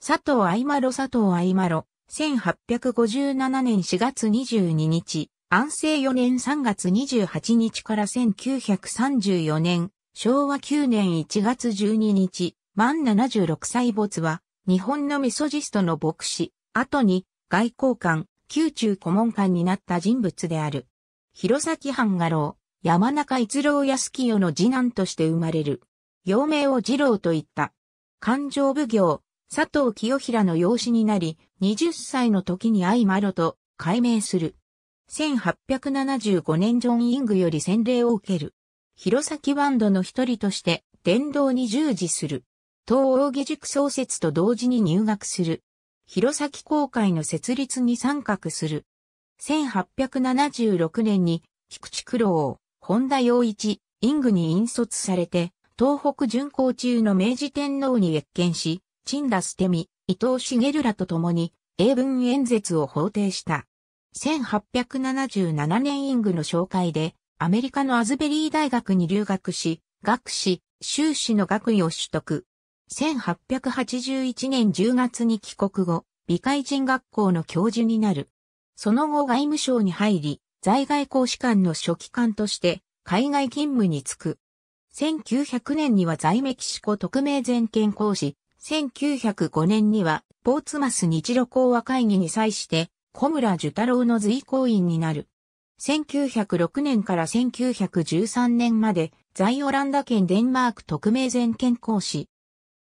佐藤愛麻呂佐藤愛麻呂、1857年4月22日、安政4年3月28日から1934年、昭和9年1月12日、満76歳没は、日本のメソジストの牧師、後に外交官、宮中顧問官になった人物である。弘前藩画廊、山中一郎安清の次男として生まれる。幼名を二郎と言った。勘定奉行、佐藤清平の養子になり、20歳の時に愛マロと改名する。1875年ジョン・イングより洗礼を受ける。弘前バンドの一人として伝道に従事する。東大義塾創設と同時に入学する。弘前公会の設立に参画する。1876年に菊池九郎、本田洋一、イングに引率されて、東北巡行中の明治天皇に謁見し、陳田捨美、伊藤茂らと共に英文演説を法廷した。1877年イングの紹介でアメリカのアズベリー大学に留学し、学士、修士の学位を取得。1881年10月に帰国後、美海人学校の教授になる。その後外務省に入り、在外公使館の書記官として海外勤務に就く。1900年には在メキシコ特命全権講師、1905年にはポーツマス日露講和会議に際して小村寿太郎の随行員になる。1906年から1913年まで在オランダ県デンマーク特命全権講師。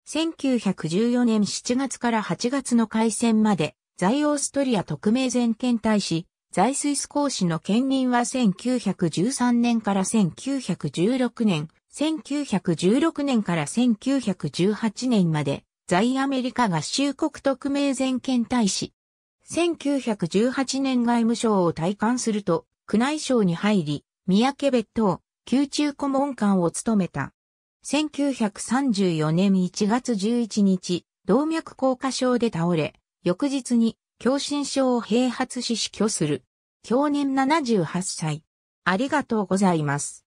1914年7月から8月の開戦まで在オーストリア特命全権大使、在スイス講師の兼任は1913年から1916年、1916年から1918年まで、在アメリカ合衆国特命全権大使。1918年外務省を退官すると、宮内省に入り、三宅別当、宮中顧問官を務めた。1934年1月11日、動脈硬化症で倒れ、翌日に狭心症を併発し死去する。去年78歳。ありがとうございます。